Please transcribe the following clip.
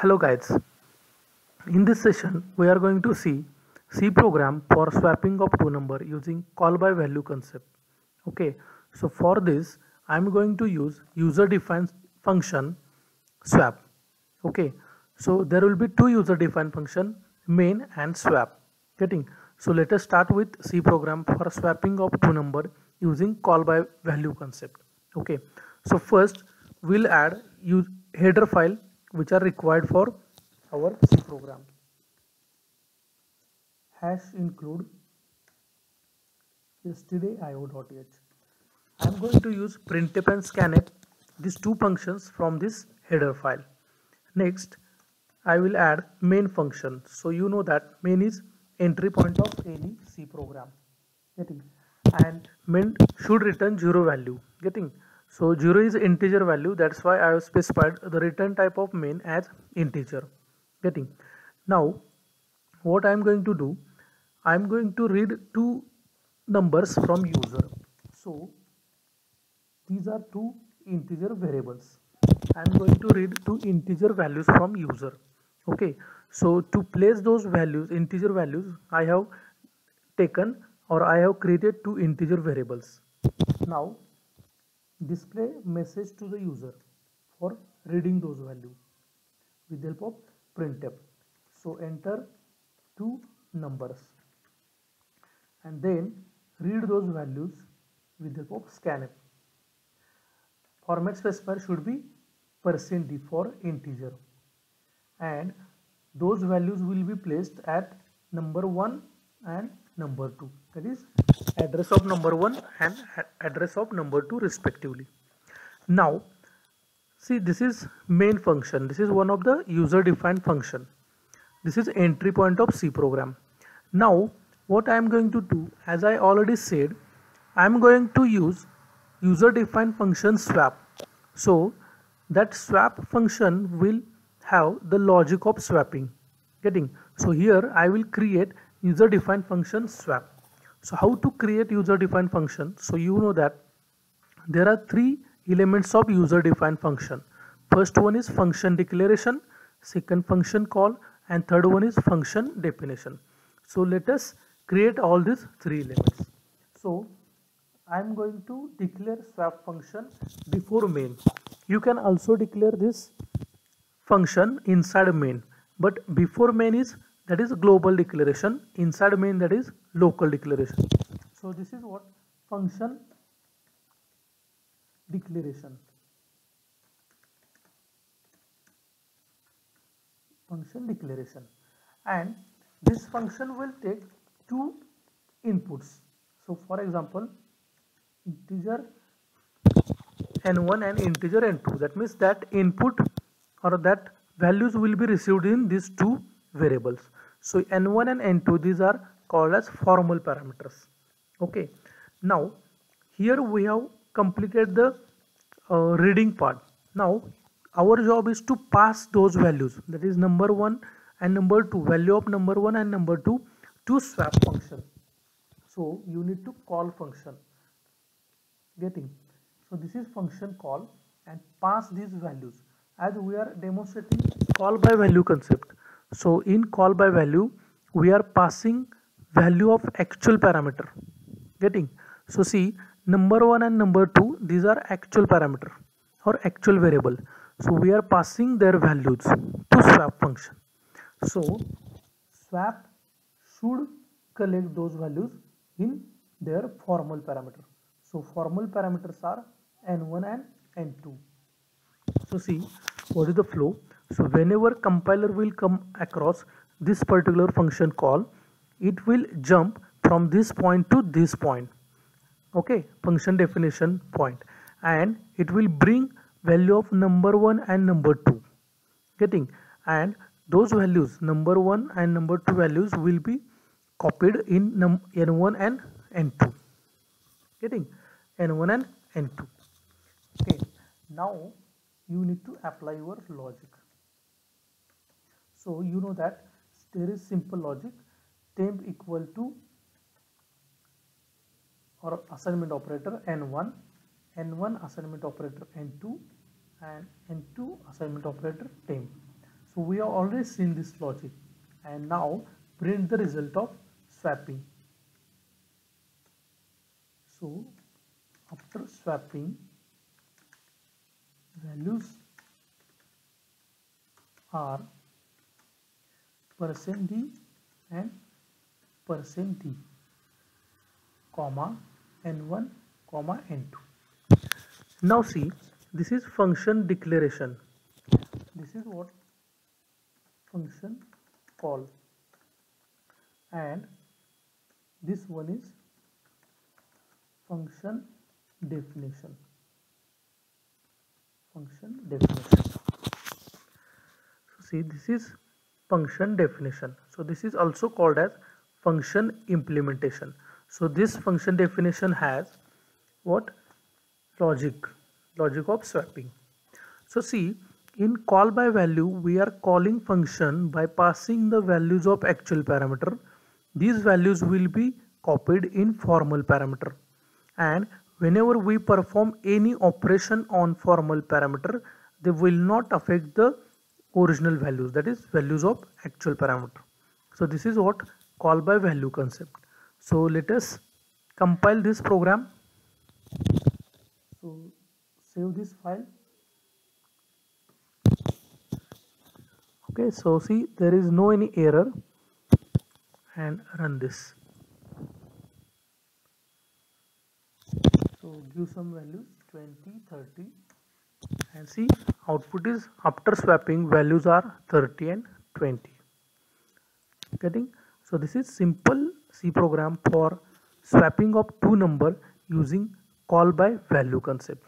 Hello guys, in this session we are going to see C program for swapping of two number using call by value concept. Okay, so for this I am going to use user defined function swap. Okay, so there will be two user defined function main and swap. Getting so let us start with C program for swapping of two number using call by value concept. Okay, so first we'll add header file which are required for our C program. Hash include stdio.h. I am going to use printf and scanf these two functions from this header file. Next, I will add main function. So you know that main is entry point of any C program. Getting and main should return zero value. Getting so 0 is integer value. That's why I have specified the return type of main as integer. Getting? Now what I am going to do I am going to read two numbers from user. So these are two integer variables. I am going to read two integer values from user. Okay? So to place those values integer values I have taken or I have created two integer variables. Now display message to the user for reading those values. With the help of printf. So enter two numbers. And then read those values with the help of scanf. Format specifier should be percent d for integer. And those values will be placed at number 1 and number 2 that is address of number 1 and address of number 2 respectively. Now see this is main function. This is one of the user defined function. This is entry point of C program. Now what I am going to do as I already said I am going to use user defined function swap. So that swap function will have the logic of swapping. Getting? So here I will create user defined function swap. So how to create user defined function? So you know that there are three elements of user defined function. First one is function declaration second function call and third one is function definition. So let us create all these three elements. So I am going to declare swap function before main. You can also declare this function inside main. But before main is that is global declaration. Inside main that is local declaration. So this is what function declaration. Function declaration. And this function will take two inputs. So for example integer n1 and integer n2 that means that input or that values will be received in these two variables. So n1 and n2 these are called as formal parameters. Okay. Now here we have completed the uh, reading part. Now our job is to pass those values. That is number one and number two value of number one and number two to swap function. So you need to call function. Getting? So this is function call and pass these values. As we are demonstrating call by value concept so in call by value we are passing value of actual parameter. Getting? So see number one and number two these are actual parameter or actual variable. So we are passing their values to swap function. So swap should collect those values in their formal parameter. So formal parameters are n1 and n2 so see what is the flow so whenever compiler will come across this particular function call, it will jump from this point to this point. Okay, function definition point. And it will bring value of number 1 and number 2 getting? And those values number 1 and number 2 values will be copied in n1 and n2 getting? N1 and n2 okay now you need to apply your logic so you know that there is simple logic. Temp equal to or assignment operator n1 n1 assignment operator n2 and n2 assignment operator temp. So we have already seen this logic. And now print the result of swapping. So after swapping values are percent d and eh? percent d comma n1 comma n2 now see this is function declaration. This is what function call. And this one is function definition. Function definition. So see this is function definition. So this is also called as function implementation. So this function definition has what? Logic. Logic of swapping. So see in call by value we are calling function by passing the values of actual parameter. These values will be copied in formal parameter. And whenever we perform any operation on formal parameter they will not affect the original values that is values of actual parameter. So this is what call by value concept. So let us compile this program. So save this file. Okay so see there is no any error. And run this. So give some values 20 30 and see output is after swapping values are 30 and 20 getting? So this is simple c program for swapping of two number using call by value concept